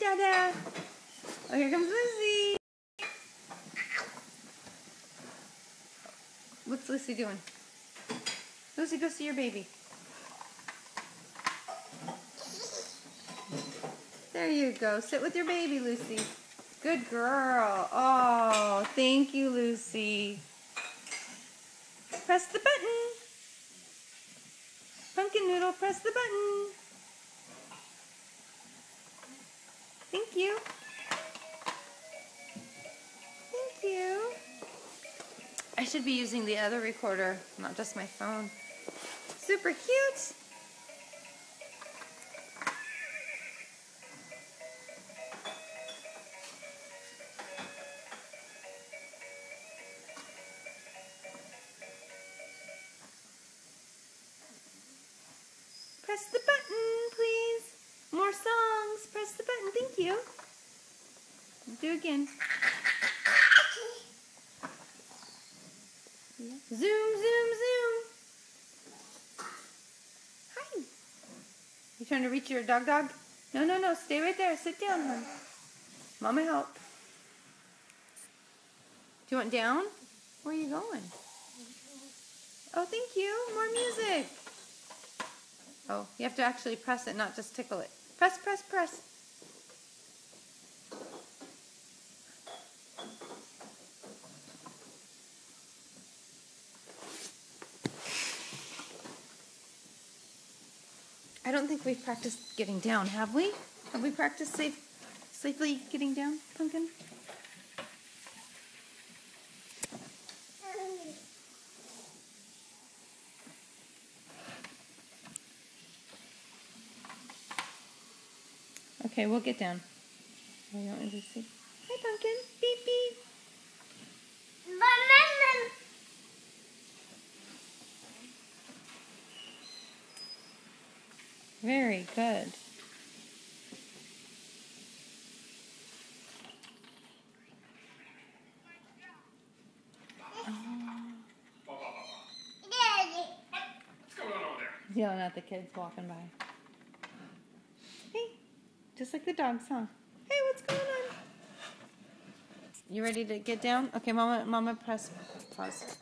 Dada. Oh, here comes Lucy. What's Lucy doing? Lucy, go see your baby. There you go. Sit with your baby, Lucy. Good girl. Oh, thank you, Lucy. Press the button. Pumpkin Noodle, press the button. Thank you. Thank you. I should be using the other recorder, not just my phone. Super cute. Press the button. More songs. Press the button. Thank you. Do again. Zoom, zoom, zoom. Hi. You trying to reach your dog dog? No, no, no. Stay right there. Sit down, hon. Mama help. Do you want down? Where are you going? Oh, thank you. More music. Oh, you have to actually press it, not just tickle it. Press, press, press. I don't think we've practiced getting down, have we? Have we practiced safe, safely getting down, Pumpkin? Okay, we'll get down. Oh, you want me to see? Hi, Pumpkin. Beep, beep. Very good. What's going on over there? Yelling at the kids walking by. Just like the dogs, huh? Hey, what's going on? You ready to get down? Okay, Mama, Mama, press pause.